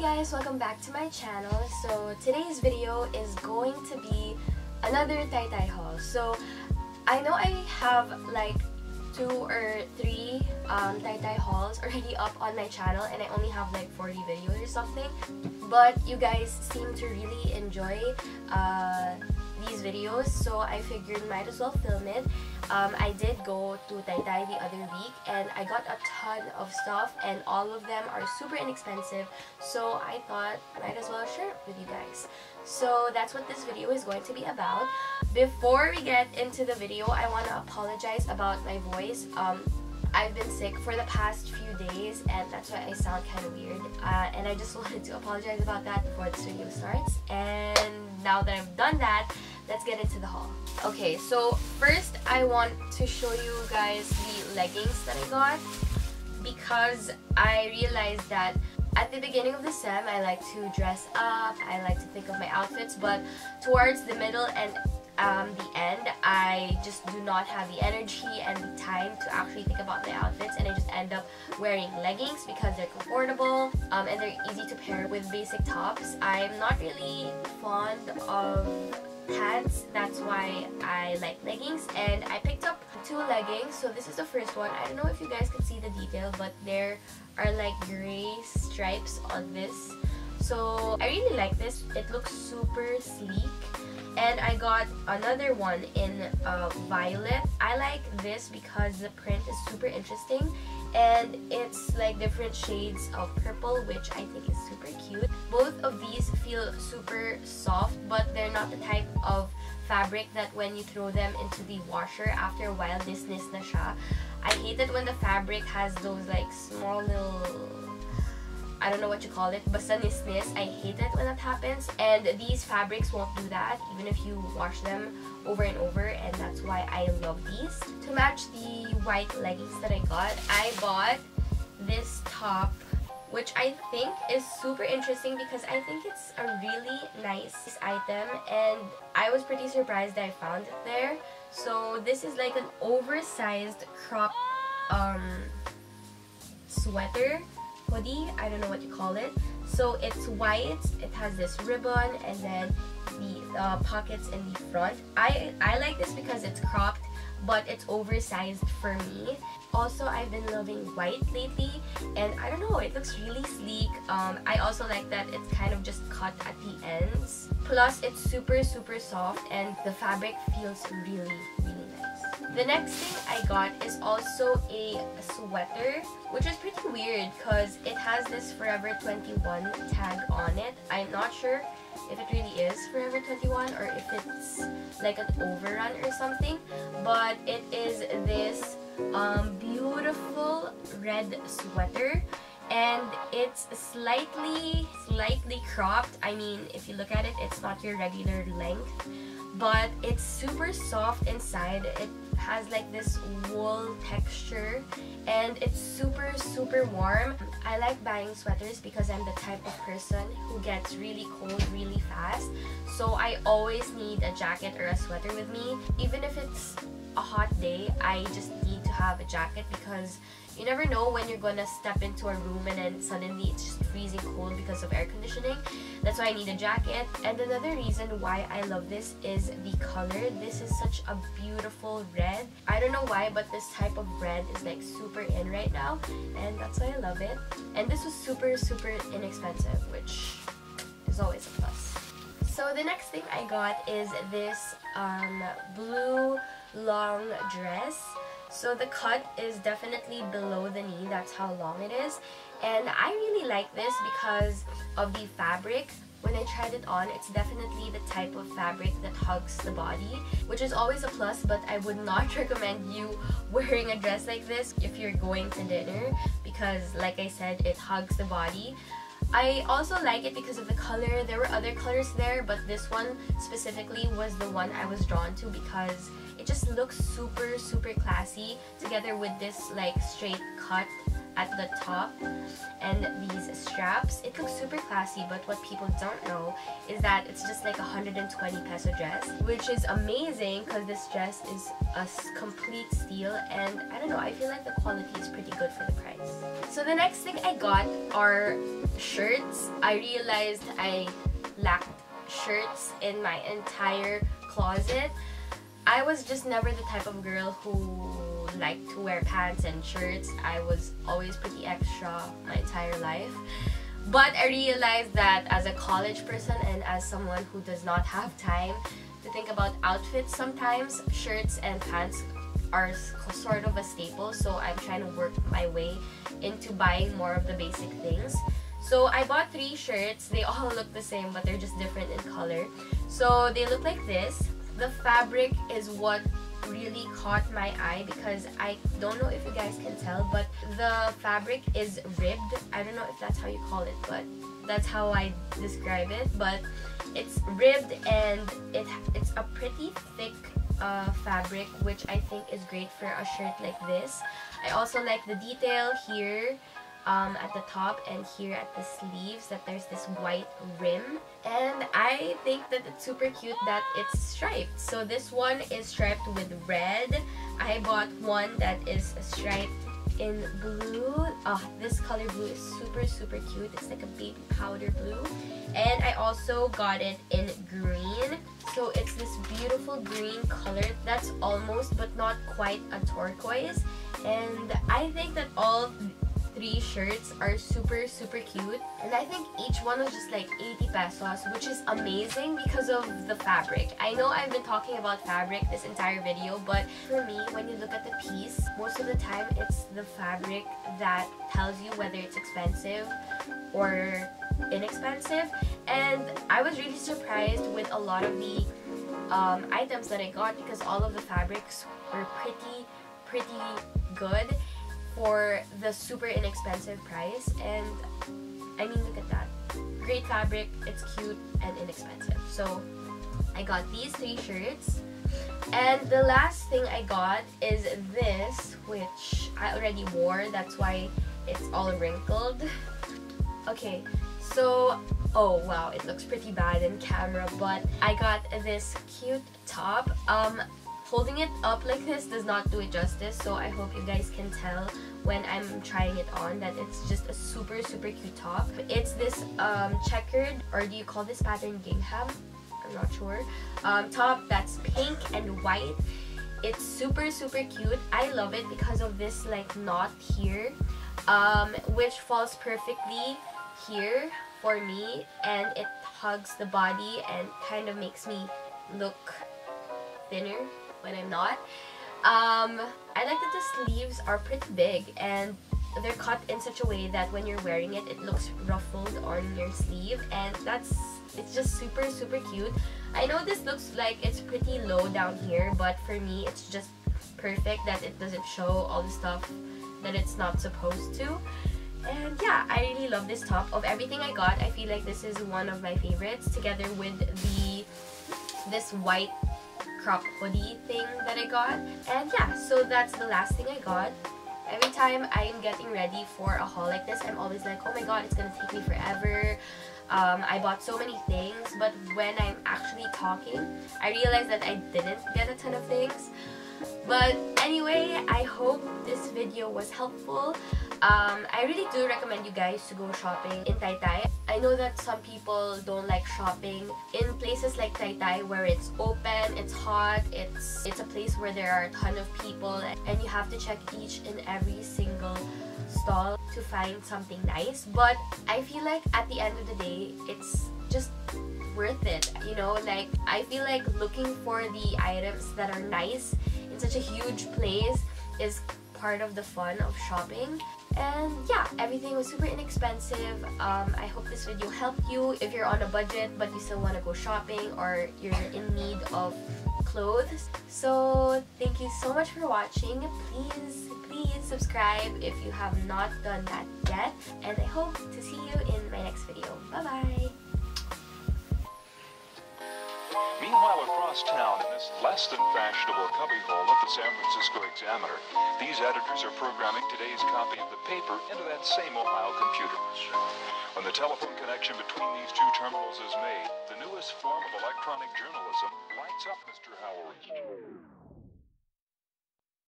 Guys, welcome back to my channel. So today's video is going to be another Taytay haul. So I know I have like two or three um, Taytay hauls already up on my channel and I only have like 40 videos or something. But you guys seem to really enjoy uh, these videos so I figured might as well film it. Um, I did go to Taytay the other week and I got a ton of stuff and all of them are super inexpensive so I thought I might as well share it with you guys. So that's what this video is going to be about. Before we get into the video, I want to apologize about my voice. Um, I've been sick for the past few days and that's why I sound kind of weird. Uh, and I just wanted to apologize about that before this video starts. And now that I've done that let's get into the haul. Okay so first I want to show you guys the leggings that I got because I realized that at the beginning of the sem I like to dress up I like to think of my outfits but towards the middle and um, the end, I just do not have the energy and the time to actually think about my outfits and I just end up wearing leggings because they're comfortable um, and they're easy to pair with basic tops. I'm not really fond of pants that's why I like leggings and I picked up two leggings. So this is the first one. I don't know if you guys can see the detail but there are like gray stripes on this. So I really like this. It looks super sleek and I got another one in uh, violet. I like this because the print is super interesting and it's like different shades of purple which I think is super cute. Both of these feel super soft but they're not the type of fabric that when you throw them into the washer after a while this na siya. I hate it when the fabric has those like small little I don't know what you call it, basta nis-nis. I hate it when that happens. And these fabrics won't do that even if you wash them over and over and that's why I love these. To match the white leggings that I got, I bought this top which I think is super interesting because I think it's a really nice item and I was pretty surprised that I found it there. So this is like an oversized crop um, sweater hoodie. I don't know what you call it. So it's white. It has this ribbon and then the uh, pockets in the front. I, I like this because it's cropped but it's oversized for me. Also, I've been loving white lately and I don't know, it looks really sleek. Um, I also like that it's kind of just cut at the ends. Plus, it's super super soft and the fabric feels really really the next thing I got is also a sweater, which is pretty weird because it has this Forever 21 tag on it. I'm not sure if it really is Forever 21 or if it's like an overrun or something, but it is this um, beautiful red sweater and it's slightly slightly cropped i mean if you look at it it's not your regular length but it's super soft inside it has like this wool texture and it's super super warm. I like buying sweaters because I'm the type of person who gets really cold really fast. So I always need a jacket or a sweater with me. Even if it's a hot day, I just need to have a jacket because you never know when you're gonna step into a room and then suddenly it's just freezing cold because of air conditioning. That's why I need a jacket. And another reason why I love this is the color. This is such a beautiful red. I don't know why, but this type of red is like super in right now. And that's why I love it. And this was super, super inexpensive, which is always a plus. So the next thing I got is this um, blue long dress. So the cut is definitely below the knee, that's how long it is. And I really like this because of the fabric. When I tried it on, it's definitely the type of fabric that hugs the body, which is always a plus, but I would not recommend you wearing a dress like this if you're going to dinner because like I said, it hugs the body. I also like it because of the color. There were other colors there, but this one specifically was the one I was drawn to because just looks super, super classy together with this like straight cut at the top and these straps. It looks super classy, but what people don't know is that it's just like a 120 peso dress, which is amazing because this dress is a complete steal and I don't know, I feel like the quality is pretty good for the price. So the next thing I got are shirts. I realized I lacked shirts in my entire closet. I was just never the type of girl who liked to wear pants and shirts. I was always pretty extra my entire life. But I realized that as a college person and as someone who does not have time to think about outfits sometimes, shirts and pants are sort of a staple so I'm trying to work my way into buying more of the basic things. So I bought three shirts. They all look the same but they're just different in color. So they look like this. The fabric is what really caught my eye because I don't know if you guys can tell but the fabric is ribbed. I don't know if that's how you call it but that's how I describe it but it's ribbed and it it's a pretty thick uh, fabric which I think is great for a shirt like this. I also like the detail here um, at the top and here at the sleeves that there's this white rim. And I think that it's super cute that it's striped. So this one is striped with red. I bought one that is striped in blue. Oh this color blue is super super cute. It's like a baby powder blue. And I also got it in green. So it's this beautiful green color that's almost but not quite a turquoise. And I think that all three shirts are super super cute. And I think each one was just like 80 pesos which is amazing because of the fabric. I know I've been talking about fabric this entire video but for me when you look at the piece most of the time it's the fabric that tells you whether it's expensive or inexpensive. And I was really surprised with a lot of the um, items that I got because all of the fabrics were pretty pretty good for the super inexpensive price and I mean look at that. Great fabric it's cute and inexpensive. So I got these three shirts. And the last thing I got is this which I already wore. That's why it's all wrinkled. Okay so oh wow it looks pretty bad in camera but I got this cute top. Um holding it up like this does not do it justice so I hope you guys can tell when I'm trying it on that it's just a super super cute top. It's this um, checkered or do you call this pattern gingham? I'm not sure. Um, top that's pink and white. It's super super cute. I love it because of this like knot here um, which falls perfectly here for me and it hugs the body and kind of makes me look thinner when I'm not. Um, I like that the sleeves are pretty big and they're cut in such a way that when you're wearing it, it looks ruffled on your sleeve and that's, it's just super, super cute. I know this looks like it's pretty low down here, but for me, it's just perfect that it doesn't show all the stuff that it's not supposed to. And yeah, I really love this top. Of everything I got, I feel like this is one of my favorites together with the this white crop hoodie thing that I got. And yeah, so that's the last thing I got. Every time I'm getting ready for a haul like this, I'm always like, oh my god, it's gonna take me forever. Um, I bought so many things, but when I'm actually talking, I realized that I didn't get a ton of things. But anyway, I hope this video was helpful. Um, I really do recommend you guys to go shopping in Taytay. I know that some people don't like shopping in places like Taytay where it's open, it's hot, it's it's a place where there are a ton of people and you have to check each and every single stall to find something nice. But I feel like at the end of the day, it's just worth it. You know, like I feel like looking for the items that are nice such a huge place is part of the fun of shopping. And yeah everything was super inexpensive. Um, I hope this video helped you if you're on a budget but you still want to go shopping or you're in need of clothes. So thank you so much for watching. Please please subscribe if you have not done that yet. And I hope to see you in my next video. Bye bye Meanwhile, across town, in this less than fashionable cubbyhole of the San Francisco Examiner, these editors are programming today's copy of the paper into that same Ohio computer. When the telephone connection between these two terminals is made, the newest form of electronic journalism lights up Mr. Howard.